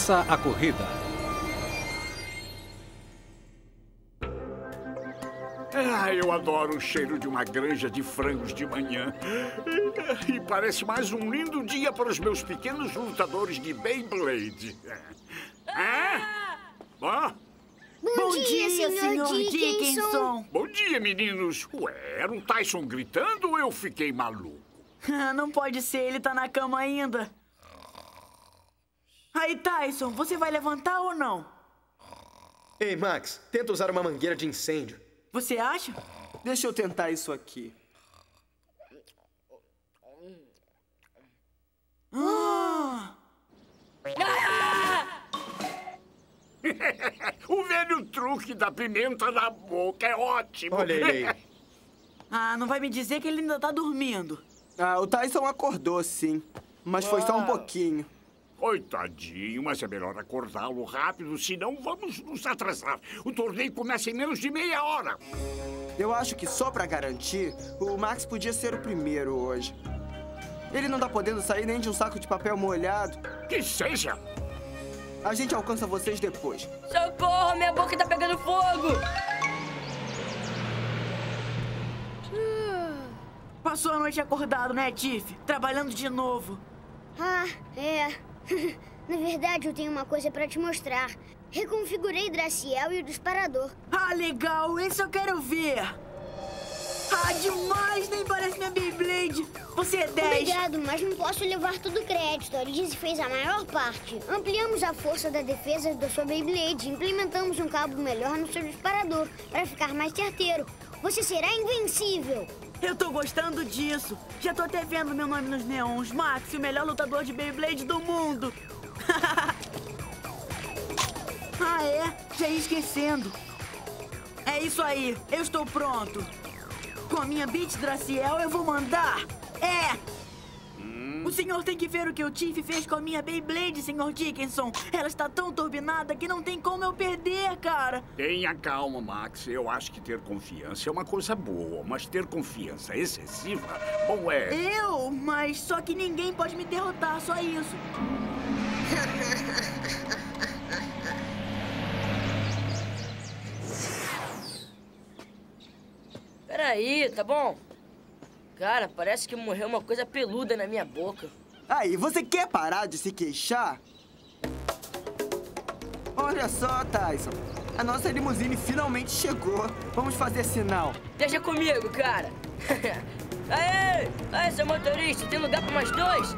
Começa a corrida. Ah, eu adoro o cheiro de uma granja de frangos de manhã. E parece mais um lindo dia para os meus pequenos lutadores de Beyblade. Ah? Ah? Bom, dia, senhor, Dickinson. Bom dia, meninos. Ué, era o Tyson gritando ou eu fiquei maluco? Não pode ser, ele tá na cama ainda. Aí, Tyson, você vai levantar ou não? Ei, Max, tenta usar uma mangueira de incêndio. Você acha? Deixa eu tentar isso aqui. Ah! o velho truque da pimenta na boca é ótimo. Olha ele aí. Ah, não vai me dizer que ele ainda tá dormindo. Ah, o Tyson acordou, sim. Mas foi só um pouquinho. Coitadinho, mas é melhor acordá-lo rápido, senão vamos nos atrasar. O torneio começa em menos de meia hora. Eu acho que só pra garantir, o Max podia ser o primeiro hoje. Ele não tá podendo sair nem de um saco de papel molhado. Que seja! A gente alcança vocês depois. Socorro, minha boca tá pegando fogo! Passou a noite acordado, né, Tiff? Trabalhando de novo. Ah, é. Na verdade, eu tenho uma coisa pra te mostrar. Reconfigurei Draciel e o disparador. Ah, legal! Esse eu quero ver! Ah, demais! Nem parece minha Beyblade! Você é 10! Obrigado, mas não posso levar todo o crédito. A Liz fez a maior parte. Ampliamos a força da defesa da sua Beyblade e implementamos um cabo melhor no seu disparador para ficar mais certeiro. Você será invencível! Eu tô gostando disso. Já tô até vendo meu nome nos neons. Max, o melhor lutador de Beyblade do mundo. ah, é? Já ia esquecendo. É isso aí. Eu estou pronto. Com a minha Beat Draciel, eu vou mandar. É! O senhor tem que ver o que o Tiff fez com a minha Beyblade, senhor Dickinson. Ela está tão turbinada que não tem como eu perder, cara. Tenha calma, Max. Eu acho que ter confiança é uma coisa boa, mas ter confiança excessiva, bom, é. Eu? Mas só que ninguém pode me derrotar, só isso. Peraí, tá bom? Cara, parece que morreu uma coisa peluda na minha boca. Aí, você quer parar de se queixar? Olha só, Tyson. A nossa limusine finalmente chegou. Vamos fazer sinal. Deixa comigo, cara. Aê! Aê, seu motorista, tem lugar para mais dois?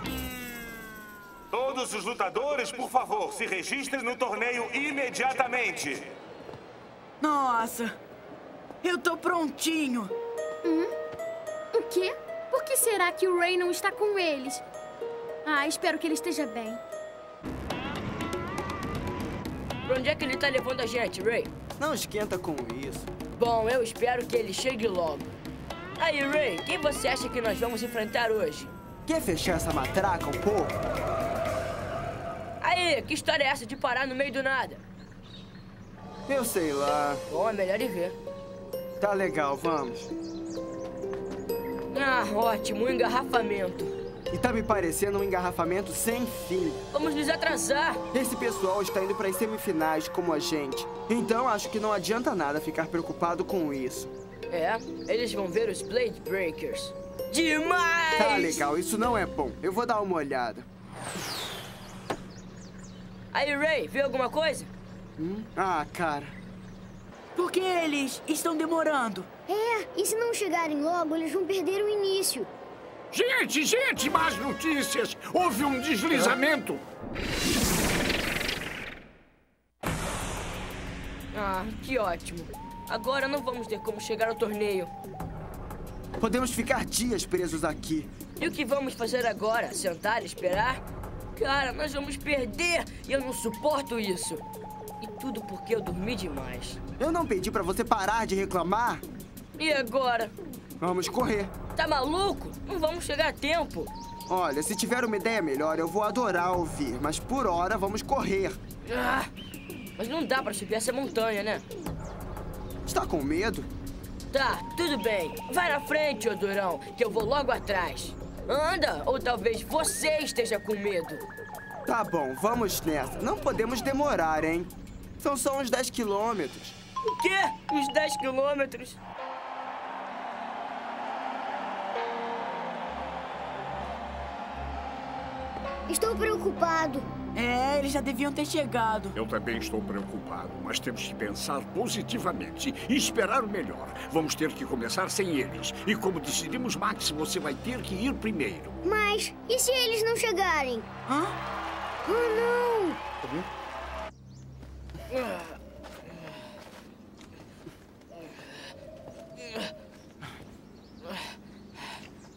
Todos os lutadores, por favor, se registrem no torneio imediatamente. Nossa, eu tô prontinho. Hum? Quê? Por que será que o Ray não está com eles? Ah, espero que ele esteja bem. Pra onde é que ele tá levando a gente, Ray? Não esquenta com isso. Bom, eu espero que ele chegue logo. Aí, Ray, quem você acha que nós vamos enfrentar hoje? Quer fechar essa matraca um pouco? Aí, que história é essa de parar no meio do nada? Eu sei lá. Bom, é melhor ir ver. Tá legal, vamos. Ah, ótimo, um engarrafamento. E tá me parecendo um engarrafamento sem fim. Vamos nos atrasar. Esse pessoal está indo para as semifinais como a gente. Então acho que não adianta nada ficar preocupado com isso. É, eles vão ver os Blade Breakers. Demais! Tá legal, isso não é bom. Eu vou dar uma olhada. Aí, Ray, viu alguma coisa? Hum? Ah, cara. Por que eles estão demorando? É, e se não chegarem logo, eles vão perder o início. Gente, gente, más notícias! Houve um deslizamento! Ah, que ótimo. Agora não vamos ter como chegar ao torneio. Podemos ficar dias presos aqui. E o que vamos fazer agora? Sentar e esperar? Cara, nós vamos perder e eu não suporto isso. E tudo porque eu dormi demais. Eu não pedi pra você parar de reclamar. E agora? Vamos correr. Tá maluco? Não vamos chegar a tempo. Olha, se tiver uma ideia melhor, eu vou adorar ouvir. Mas por hora, vamos correr. Ah, mas não dá pra subir essa montanha, né? Está com medo? Tá, tudo bem. Vai na frente, ô Durão, que eu vou logo atrás. Anda, ou talvez você esteja com medo. Tá bom, vamos nessa. Não podemos demorar, hein? São só uns 10 quilômetros. O quê? Uns 10 quilômetros? Estou preocupado. É, eles já deviam ter chegado. Eu também estou preocupado, mas temos que pensar positivamente e esperar o melhor. Vamos ter que começar sem eles. E como decidimos, Max, você vai ter que ir primeiro. Mas e se eles não chegarem? Hã? Oh, não!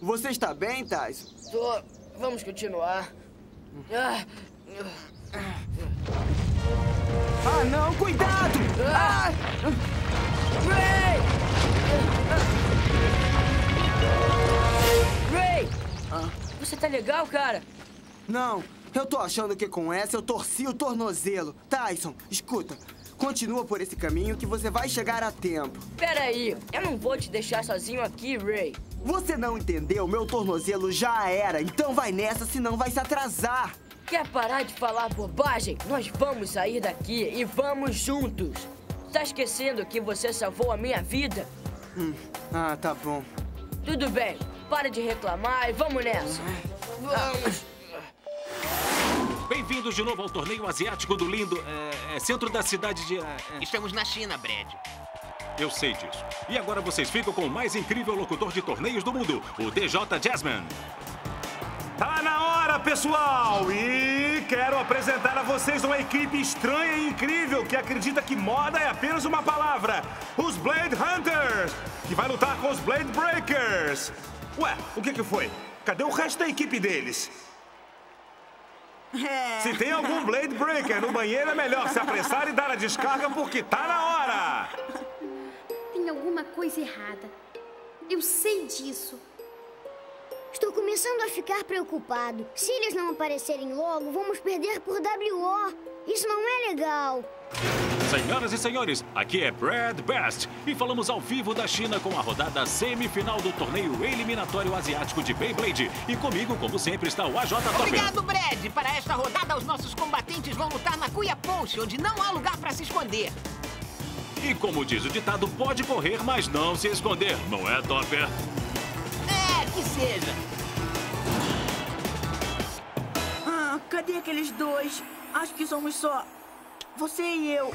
Você está bem, Tyson? Tô. Vamos continuar. Ah, Ah, não! Cuidado! Ah! Ray! Ray! Você tá legal, cara? Não, eu tô achando que com essa eu torci o tornozelo. Tyson, escuta. Continua por esse caminho que você vai chegar a tempo. Peraí, eu não vou te deixar sozinho aqui, Ray. Você não entendeu? Meu tornozelo já era. Então vai nessa, senão vai se atrasar. Quer parar de falar bobagem? Nós vamos sair daqui e vamos juntos. Tá esquecendo que você salvou a minha vida? Ah, tá bom. Tudo bem, para de reclamar e vamos nessa. Vamos. Bem-vindos de novo ao torneio asiático do lindo é, é, centro da cidade de. é, é, Estamos na China, Brad. eu sei disso. E agora vocês ficam com o mais incrível locutor de torneios do mundo, o DJ Jasmine. Tá na hora, pessoal! E quero apresentar a vocês uma equipe estranha e incrível que acredita que moda é apenas uma palavra. Os Blade Hunters, que vai lutar com os Blade Breakers. Ué, o que que foi? Cadê o resto da equipe deles? É. Se tem algum Blade Breaker no banheiro, é melhor se apressar e dar a descarga porque tá na hora! Tem alguma coisa errada. Eu sei disso. Estou começando a ficar preocupado. Se eles não aparecerem logo, vamos perder por WO. Isso não é legal. Senhoras e senhores, aqui é Brad Best e falamos ao vivo da China com a rodada semifinal do torneio eliminatório asiático de Beyblade. E comigo, como sempre, está o AJ Topper. Obrigado, Brad. Para esta rodada, os nossos combatentes vão lutar na Cuia Ponche, onde não há lugar para se esconder. E como diz o ditado, pode correr, mas não se esconder, não é, Topper? É, que seja. Ah, cadê aqueles dois? Acho que somos só você e eu.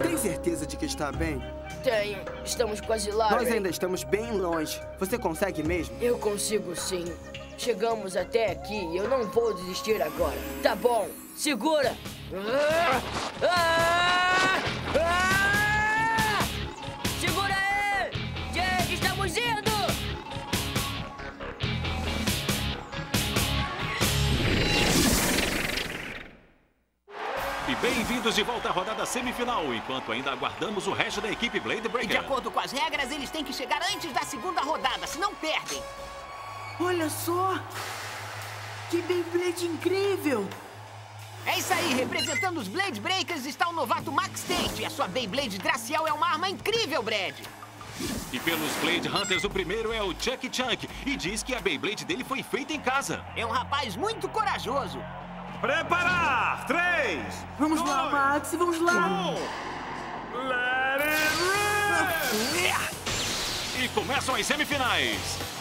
Tem certeza de que está bem? Tenho. Estamos quase lá, Nós ainda estamos bem longe. Você consegue mesmo? Eu consigo sim. Chegamos até aqui e eu não vou desistir agora. Tá bom, segura! Ah! Ah! Ah! Segura aí! Gente, estamos indo! E bem-vindos de volta à rodada semifinal, enquanto ainda aguardamos o resto da equipe Blade E de Breaker. acordo com as regras, eles têm que chegar antes da segunda rodada, senão perdem. Olha só! Que Beyblade incrível! É isso aí, representando os Blade Breakers está o novato Max Tate. E a sua Beyblade Draciel é uma arma incrível, Brad. E pelos Blade Hunters, o primeiro é o Chuck Chunk, e diz que a Beyblade dele foi feita em casa. É um rapaz muito corajoso. Preparar! Três! Vamos lá, dois, Max, vamos lá! um. Let it rip! E começam as semifinais.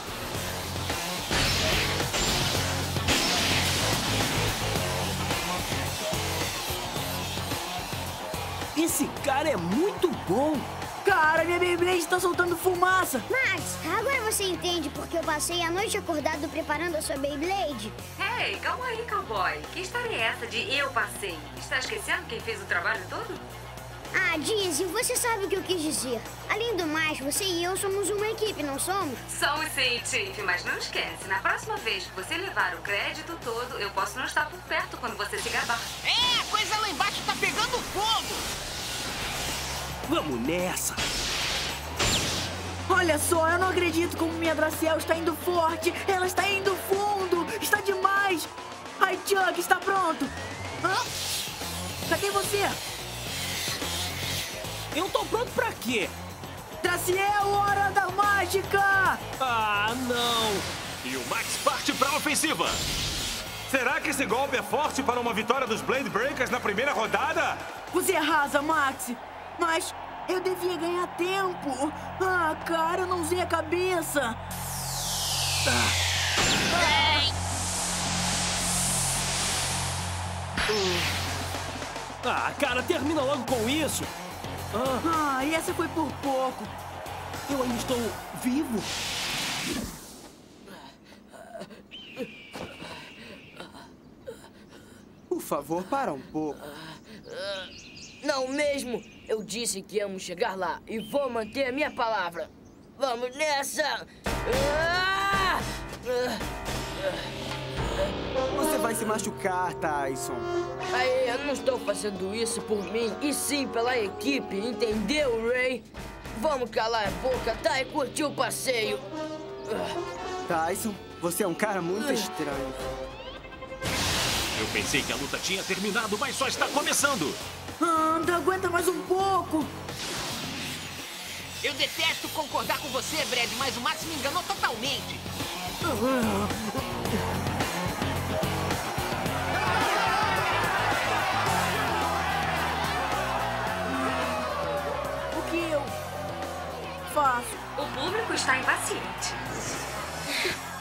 Esse cara é muito bom! Cara, minha Beyblade está soltando fumaça! Max, agora você entende porque eu passei a noite acordado preparando a sua Beyblade? Ei, calma aí, cowboy. Que história é essa de eu passei? Está esquecendo quem fez o trabalho todo? Ah, Dizzy, você sabe o que eu quis dizer. Além do mais, você e eu somos uma equipe, não somos? Somos sim, Tiff, mas não esquece, na próxima vez que você levar o crédito todo, eu posso não estar por perto quando você se gabar. É, a coisa lá embaixo tá pegando fogo! Vamos nessa! Olha só, eu não acredito como minha Draciel está indo forte! Ela está indo fundo! Está demais! Ai, Chuck, está pronto! Hã? Cadê você? Eu tô pronto pra quê? Draciel, hora da mágica! Ah, não! E o Max parte pra ofensiva. Será que esse golpe é forte para uma vitória dos Blade Breakers na primeira rodada? Você arrasa, Max! Mas eu devia ganhar tempo! Ah, cara, eu não usei a cabeça! Ah, cara, termina logo com isso! Ah, e essa foi por pouco! Eu ainda estou vivo? Por favor, para um pouco. Não mesmo. Eu disse que íamos chegar lá e vou manter a minha palavra. Vamos nessa! Você vai se machucar, Tyson. Aí, eu não estou fazendo isso por mim, e sim pela equipe, entendeu, Ray? Vamos calar a boca, tá? E curtir o passeio. Tyson, você é um cara muito estranho. Eu pensei que a luta tinha terminado, mas só está começando. Anda, aguenta mais um pouco! Eu detesto concordar com você, Brad, mas o Max me enganou totalmente. O que eu faço? O público está impaciente.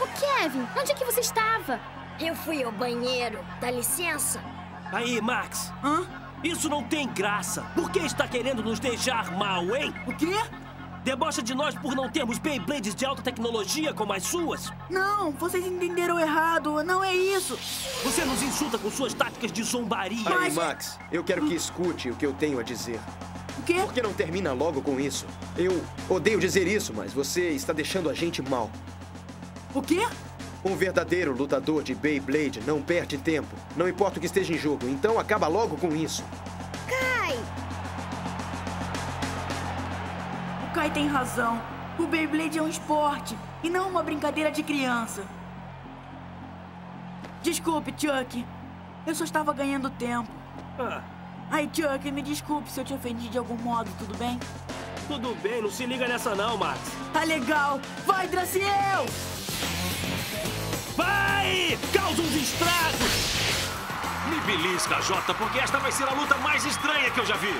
O Kevin, onde é que você estava? Eu fui ao banheiro. Dá licença? Aí, Max! Hã? Isso não tem graça! Por que está querendo nos deixar mal, hein? O quê? Debocha de nós por não termos Beyblades de alta tecnologia como as suas? Não, vocês entenderam errado. Não é isso. Você nos insulta com suas táticas de zombaria. Aí, Max, eu quero que escute o que eu tenho a dizer. O quê? Por que não termina logo com isso? Eu odeio dizer isso, mas você está deixando a gente mal. O quê? Um verdadeiro lutador de Beyblade não perde tempo. Não importa o que esteja em jogo, então acaba logo com isso. Kai! O Kai tem razão. O Beyblade é um esporte e não uma brincadeira de criança. Desculpe, Chuck. Eu só estava ganhando tempo. Ah, Ai, Chuck, me desculpe se eu te ofendi de algum modo, tudo bem? tudo bem, não se liga nessa não, Max. Tá legal. Vai, Draciel! Estragos! Me belisca, Jota, porque esta vai ser a luta mais estranha que eu já vi.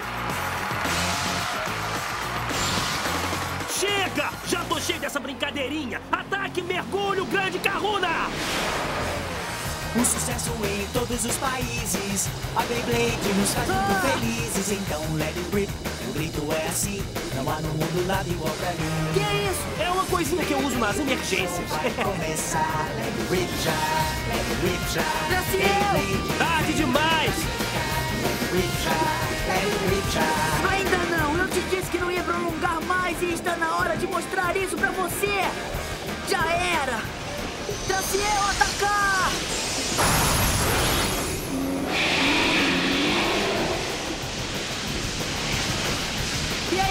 Chega! Já tô cheio dessa brincadeirinha! Ataque, mergulho, grande carruna! Um sucesso em todos os países. A Beyblade nos faz muito felizes. Então let it rip. Grito é assim. Não há no mundo nada igual pra mim. Que é isso? É uma coisinha que eu uso nas emergências. Vai começar. Rip it rip Tarde demais! Ainda não! Eu te disse que não ia prolongar mais e está na hora de mostrar isso pra você! Já era! Draciel, atacar!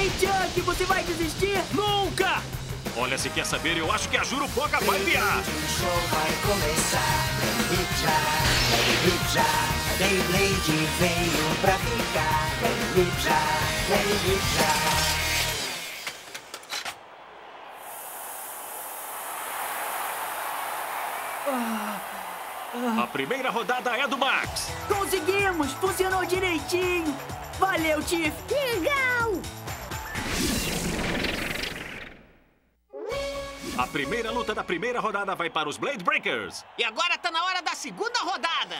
E aí, Chuck, você vai desistir? Nunca! Olha, se quer saber, eu acho que a Jurupoca vai virar. O show vai começar. Rip já. Beyblade veio pra ficar. Já. Rip já. A primeira rodada é do Max. Conseguimos! Funcionou direitinho! Valeu, Tiff! Legal! A primeira luta da primeira rodada vai para os Blade Breakers. E agora tá na hora da segunda rodada.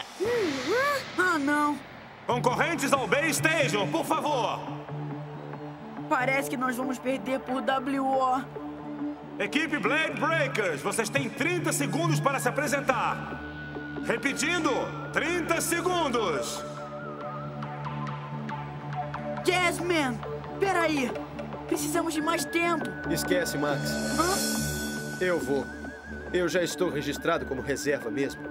Ah, não! Concorrentes ao Bay Station, por favor. Parece que nós vamos perder por WO. Equipe Blade Breakers, vocês têm 30 segundos para se apresentar. Repetindo, 30 segundos. Jasmine, peraí. Precisamos de mais tempo. Esquece, Max. Hã? Eu vou. Eu já estou registrado como reserva mesmo.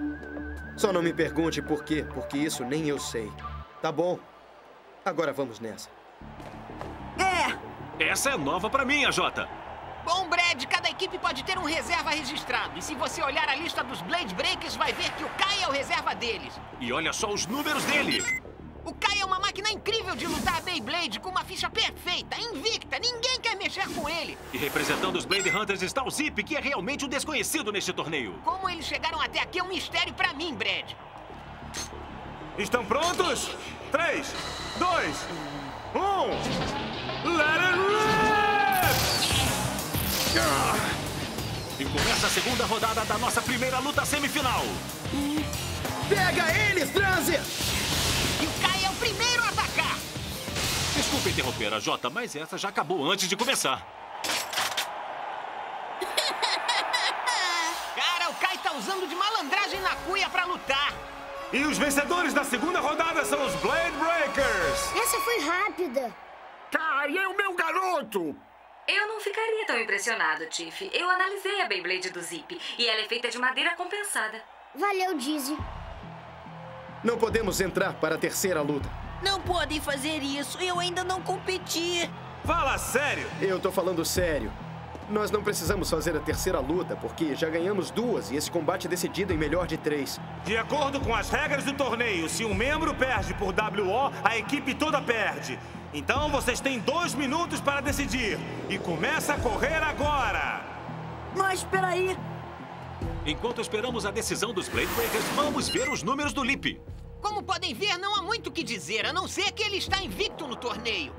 Só não me pergunte por quê, porque isso nem eu sei. Tá bom? Agora vamos nessa. É! Essa é nova pra mim, AJ. Bom, Brad, cada equipe pode ter um reserva registrado. E se você olhar a lista dos Blade Breakers, vai ver que o Kai é o reserva deles. E olha só os números dele. Kai é máquina incrível de lutar Beyblade, com uma ficha perfeita, invicta, ninguém quer mexer com ele. E representando os Blade Hunters está o Zip, que é realmente um desconhecido neste torneio. Como eles chegaram até aqui é um mistério pra mim, Brad. Estão prontos? 3, 2, 1. Let it rip! E começa a segunda rodada da nossa primeira luta semifinal. Pega eles, Transe! O primeiro a atacar. Desculpa interromper a Jota, mas essa já acabou antes de começar. Cara, o Kai tá usando de malandragem na cuia pra lutar. E os vencedores da segunda rodada são os Blade Breakers. Essa foi rápida. Kai é o meu garoto! Eu não ficaria tão impressionado, Tiff. Eu analisei a Beyblade do Zip e ela é feita de madeira compensada. Valeu, Dizzy. Não podemos entrar para a terceira luta. Não podem fazer isso. Eu ainda não competi. Fala sério! Eu tô falando sério. Nós não precisamos fazer a terceira luta, porque já ganhamos duas e esse combate é decidido em melhor de três. De acordo com as regras do torneio, se um membro perde por WO, a equipe toda perde. Então vocês têm dois minutos para decidir. E começa a correr agora! Mas peraí. Enquanto esperamos a decisão dos Blade Breakers, vamos ver os números do Lip. Como podem ver, não há muito o que dizer, a não ser que ele está invicto no torneio.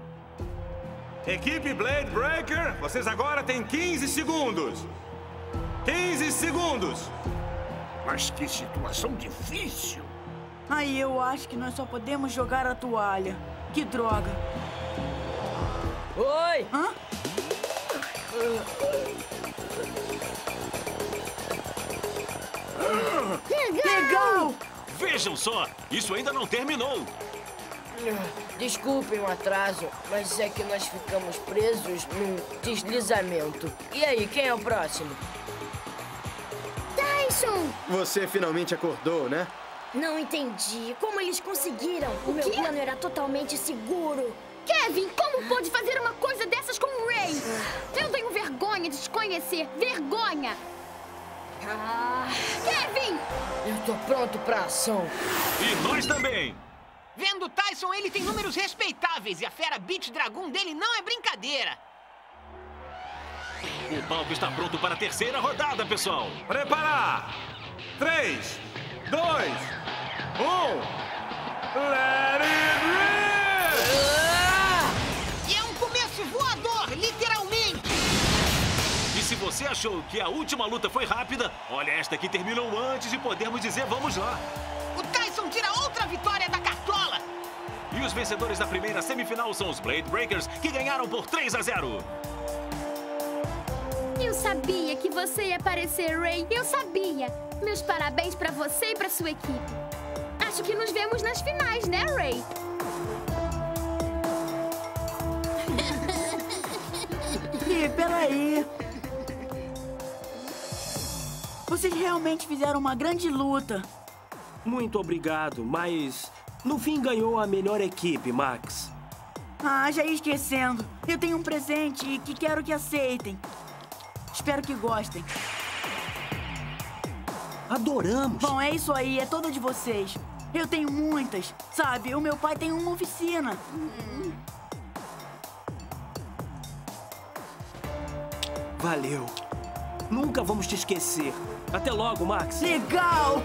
Equipe Blade Breaker, vocês agora têm 15 segundos. 15 segundos. Mas que situação difícil. Aí eu acho que nós só podemos jogar a toalha. Que droga. Oi! Hã? Legal! Vejam só, isso ainda não terminou. Desculpem o atraso, mas é que nós ficamos presos num deslizamento. E aí, quem é o próximo? Tyson! Você finalmente acordou, né? Não entendi. Como eles conseguiram? O, meu plano era totalmente seguro. Kevin, como pôde fazer uma coisa dessas com o Ray? Eu tenho vergonha de te conhecer. Vergonha! Ah, Kevin! eu tô pronto pra ação. E nós também. Vendo o Tyson, ele tem números respeitáveis e a fera Beat Dragon dele não é brincadeira. O palco está pronto para a terceira rodada, pessoal. Preparar! 3, 2, 1. Let it você achou que a última luta foi rápida, olha esta que terminou antes de podermos dizer vamos lá. O Tyson tira outra vitória da cartola. E os vencedores da primeira semifinal são os Blade Breakers, que ganharam por 3 a 0. Eu sabia que você ia aparecer, Ray. Eu sabia. Meus parabéns pra você e pra sua equipe. Acho que nos vemos nas finais, né, Ray? Ih, peraí. Vocês realmente fizeram uma grande luta. Muito obrigado, mas no fim ganhou a melhor equipe, Max. Ah, já ia esquecendo. Eu tenho um presente que quero que aceitem. Espero que gostem. Adoramos. Bom, é isso aí, é todo de vocês. Eu tenho muitas, sabe? O meu pai tem uma oficina. Valeu. Nunca vamos te esquecer. Até logo, Max. Legal!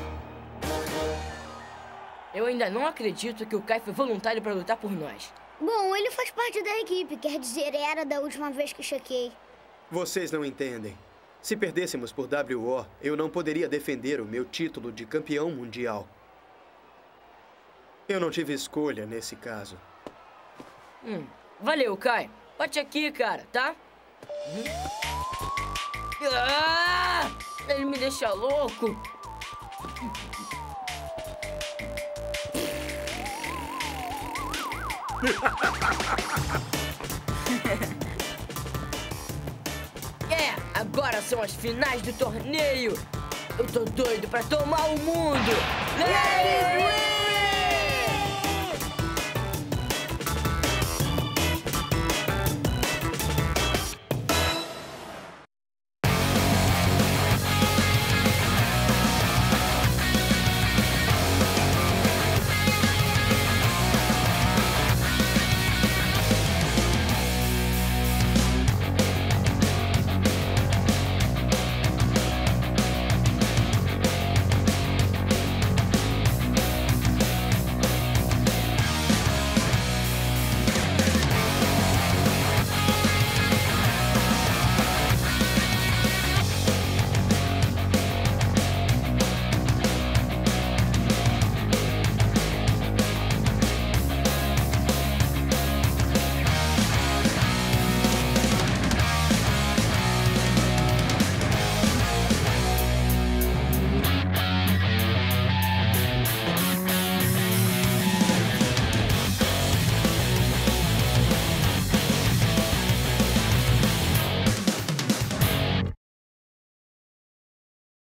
Eu ainda não acredito que o Kai foi voluntário pra lutar por nós. Bom, ele faz parte da equipe, quer dizer, era da última vez que chequei. Vocês não entendem. Se perdêssemos por WO, eu não poderia defender o meu título de campeão mundial. Eu não tive escolha nesse caso. Hum, valeu, Kai. Bate aqui, cara, tá? Hum. Ah! Ele me deixa louco. é, agora são as finais do torneio. Eu tô doido pra tomar o mundo. It win!